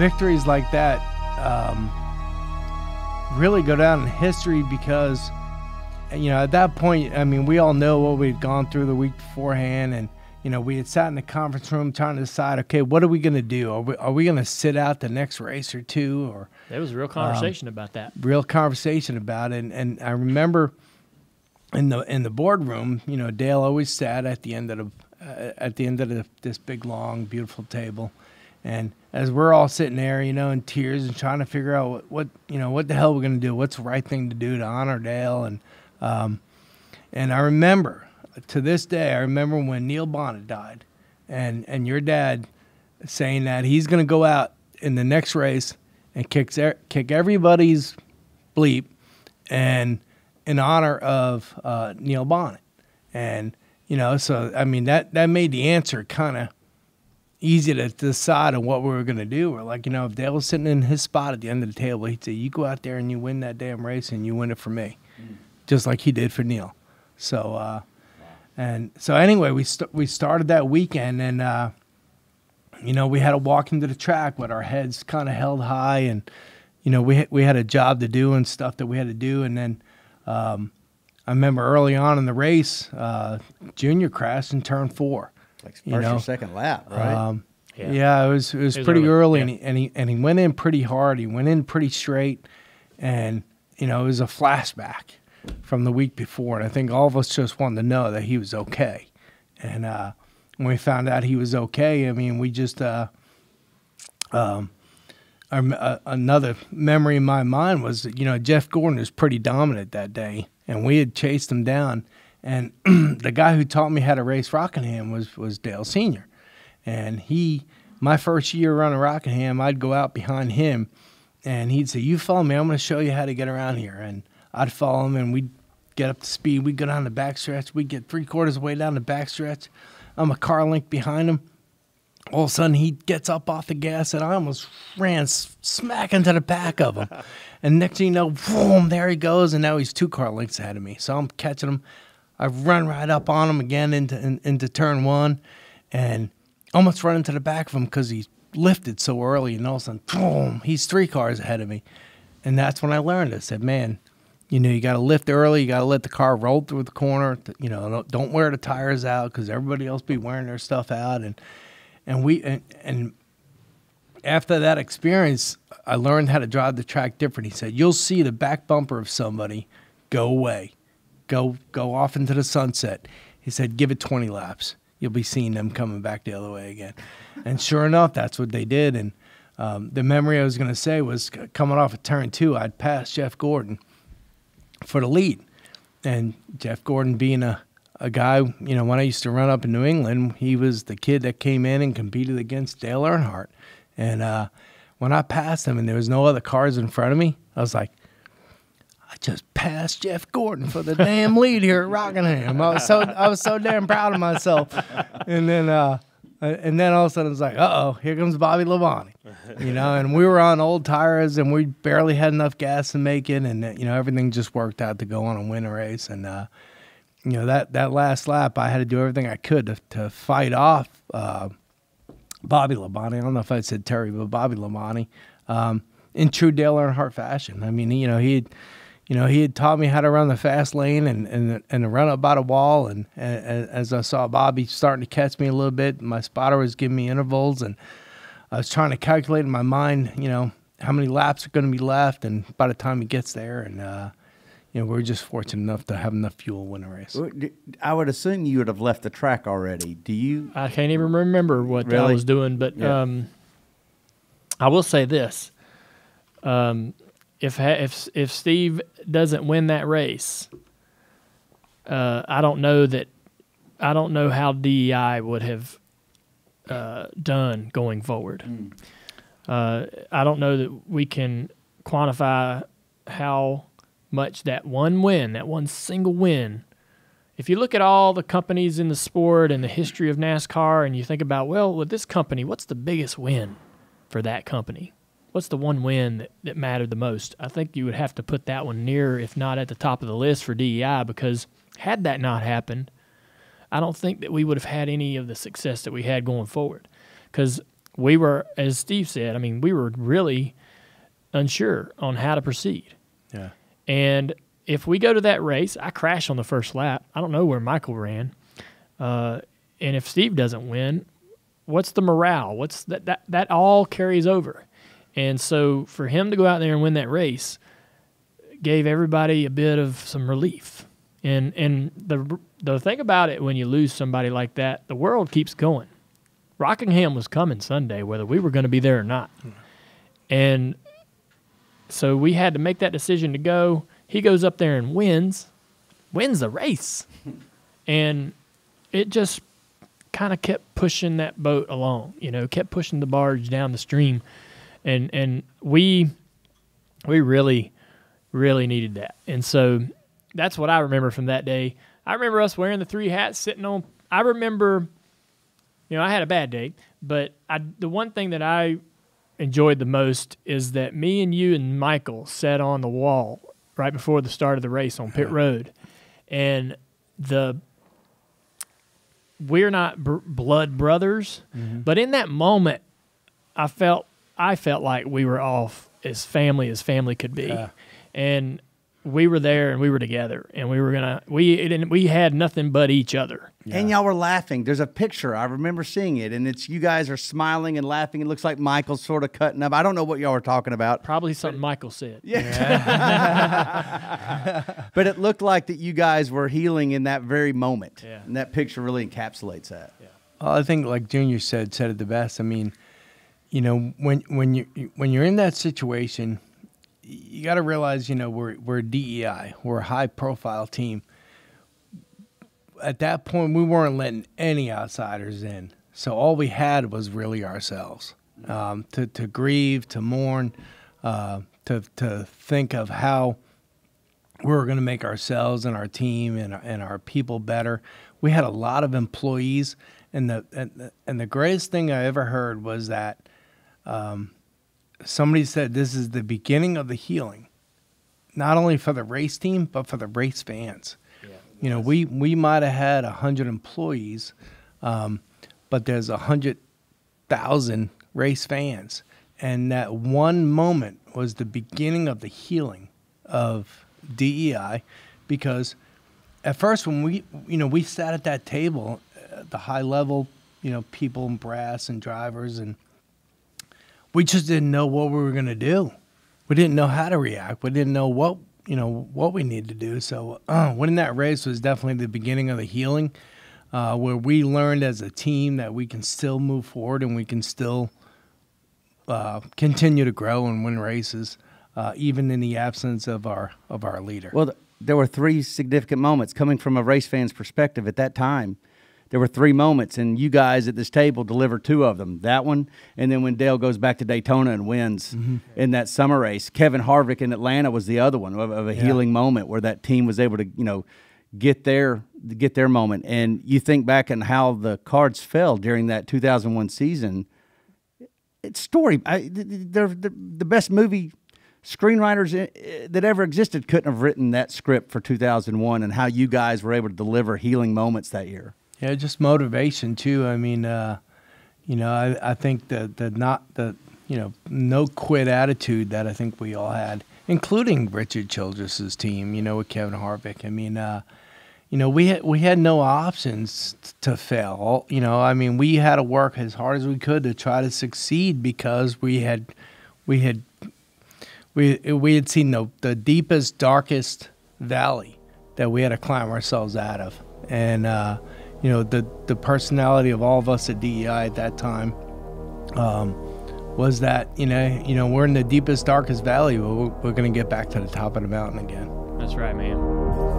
victories like that um, really go down in history because, you know, at that point, I mean, we all know what we'd gone through the week beforehand, and you know, we had sat in the conference room trying to decide, okay, what are we going to do? Are we, are we going to sit out the next race or two, or there was a real conversation um, about that. Real conversation about it, and, and I remember in the in the boardroom, you know, Dale always sat at the end of the uh, at the end of the, this big long beautiful table, and as we're all sitting there, you know, in tears and trying to figure out what, what you know what the hell we're going to do, what's the right thing to do to honor Dale, and um, and I remember to this day, I remember when Neil Bonnett died, and and your dad saying that he's going to go out in the next race and kick kick everybody's bleep, and in honor of uh, Neil Bonnett, and you know, so I mean that that made the answer kind of easy to decide on what we were going to do. We're like, you know, if Dale was sitting in his spot at the end of the table, he'd say, "You go out there and you win that damn race, and you win it for me," mm. just like he did for Neil. So, uh, and so anyway, we st- we started that weekend, and uh, you know, we had to walk into the track with our heads kind of held high, and you know, we we had a job to do and stuff that we had to do, and then. Um, I remember early on in the race, uh, Junior crashed in turn four. Like first you know? or second lap, right? Um, yeah. yeah. it was it was, it was pretty early, early yeah. and, he, and he and he went in pretty hard. He went in pretty straight, and you know it was a flashback from the week before, and I think all of us just wanted to know that he was okay. And uh, when we found out he was okay, I mean, we just uh, um, our, uh, another memory in my mind was that, you know Jeff Gordon was pretty dominant that day, and we had chased him down. And the guy who taught me how to race Rockingham was was Dale Senior, and he my first year running Rockingham, I'd go out behind him, and he'd say, "You follow me. I'm going to show you how to get around here." And I'd follow him and we'd get up to speed. We'd go down the backstretch. We'd get three quarters of the way down the backstretch. I'm a car link behind him. All of a sudden, he gets up off the gas, and I almost ran smack into the back of him. and next thing you know, boom, there he goes, and now he's two car lengths ahead of me. So I'm catching him. I run right up on him again into in, into turn one, and almost run into the back of him because he lifted so early, and all of a sudden, boom, he's three cars ahead of me. And that's when I learned. I said, man, you know, you got to lift early. You got to let the car roll through the corner. You know, don't wear the tires out because everybody else be wearing their stuff out. And and we and, and after that experience, I learned how to drive the track different. He said, "You'll see the back bumper of somebody go away, go go off into the sunset." He said, "Give it 20 laps. You'll be seeing them coming back the other way again." and sure enough, that's what they did. And um, the memory I was going to say was coming off of turn two, I'd passed Jeff Gordon for the lead. And Jeff Gordon being a, a guy, you know, when I used to run up in New England, he was the kid that came in and competed against Dale Earnhardt. And uh, when I passed him and there was no other cars in front of me, I was like, I just passed Jeff Gordon for the damn lead here at Rockingham. I was so I was so damn proud of myself. And then uh, uh, and then all of a sudden it's like, uh oh, here comes Bobby Labonte, you know. And we were on old tires, and we barely had enough gas to make it, and you know everything just worked out to go on and win a race. And uh, you know that that last lap, I had to do everything I could to, to fight off uh, Bobby Labonte. I don't know if I said Terry, but Bobby Labonte, um, in true Dale Earnhardt fashion. I mean, you know, he you know, he had taught me how to run the fast lane and and and run up by the wall. And, and, as I saw Bobby starting to catch me a little bit, my spotter was giving me intervals, and I was trying to calculate in my mind, you know, how many laps are going to be left, and by the time he gets there, and uh, you know, we are just fortunate enough to have enough fuel to win the race. I would assume you would have left the track already. Do you? I can't even remember what really? I was doing, but yeah. um, I will say this. Um, if if if Steve doesn't win that race, uh, I don't know that I don't know how DEI would have uh, done going forward. Mm. Uh, I don't know that we can quantify how much that one win, that one single win. If you look at all the companies in the sport and the history of NASCAR, and you think about, well, with this company, what's the biggest win for that company? What's the one win that, that mattered the most? I think you would have to put that one near, if not at the top of the list for DEI, because had that not happened, I don't think that we would have had any of the success that we had going forward. Because we were, as Steve said, I mean, we were really unsure on how to proceed. Yeah. And if we go to that race, I crash on the first lap. I don't know where Michael ran. Uh, and if Steve doesn't win, what's the morale? What's that? That that all carries over. And so for him to go out there and win that race gave everybody a bit of some relief. And and the the thing about it when you lose somebody like that, the world keeps going. Rockingham was coming Sunday, whether we were going to be there or not. And so we had to make that decision to go. He goes up there and wins, wins the race. And it just kind of kept pushing that boat along, you know, kept pushing the barge down the stream. And and we we really really needed that. And so that's what I remember from that day. I remember us wearing the three hats sitting on I remember you know, I had a bad day, but I the one thing that I enjoyed the most is that me and you and Michael sat on the wall right before the start of the race on pit road. And the we're not br- blood brothers, mm-hmm. but in that moment, I felt I felt like we were off as family as family could be, yeah. and we were there and we were together and we were gonna we and we had nothing but each other. Yeah. And y'all were laughing. There's a picture I remember seeing it, and it's you guys are smiling and laughing. It looks like Michael's sort of cutting up. I don't know what y'all were talking about. Probably something but, Michael said. Yeah. yeah. but it looked like that you guys were healing in that very moment. Yeah. And that picture really encapsulates that. Yeah. Well, I think like Junior said said it the best. I mean, you know, when when you when you're in that situation you got to realize, you know, we're we're DEI, we're a high profile team. At that point, we weren't letting any outsiders in, so all we had was really ourselves um, to to grieve, to mourn, uh, to to think of how we were going to make ourselves and our team and and our people better. We had a lot of employees, and the and the, and the greatest thing I ever heard was that. Um, somebody said this is the beginning of the healing, not only for the race team but for the race fans. Yeah, you know, we we might have had hundred employees, um, but there's a hundred thousand race fans, and that one moment was the beginning of the healing of DEI, because at first when we you know we sat at that table, uh, the high level you know people and brass and drivers and we just didn't know what we were going to do. We didn't know how to react. We didn't know what you know what we needed to do. So uh, winning that race was definitely the beginning of the healing, uh, where we learned as a team that we can still move forward and we can still uh, continue to grow and win races, uh, even in the absence of our of our leader. Well, there were three significant moments coming from a race fan's perspective at that time there were three moments, and you guys at this table delivered two of them. That one, and then when Dale goes back to Daytona and wins mm-hmm. in that summer race. Kevin Harvick in Atlanta was the other one of, of a yeah. healing moment where that team was able to, you know, get their get their moment. And you think back on how the cards fell during that 2001 season. It's story. I, they're the, the best movie screenwriters eh, that ever existed couldn't have written that script for 2001 and how you guys were able to deliver healing moments that year. Yeah, just motivation too. I mean, uh, you know, I, I think the the not the you know no quit attitude that I think we all had, including Richard Childress's team. You know, with Kevin Harvick. I mean, uh, you know, we had we had no options to fail. You know, I mean, we had to work as hard as we could to try to succeed because we had we had we we had seen the the deepest, darkest valley that we had to climb ourselves out of, and. Uh, you know, the the personality of all of us at DEI at that time um, was that you know, you know, we're in the deepest, darkest valley, but we're, we're going to get back to the top of the mountain again. That's right, man.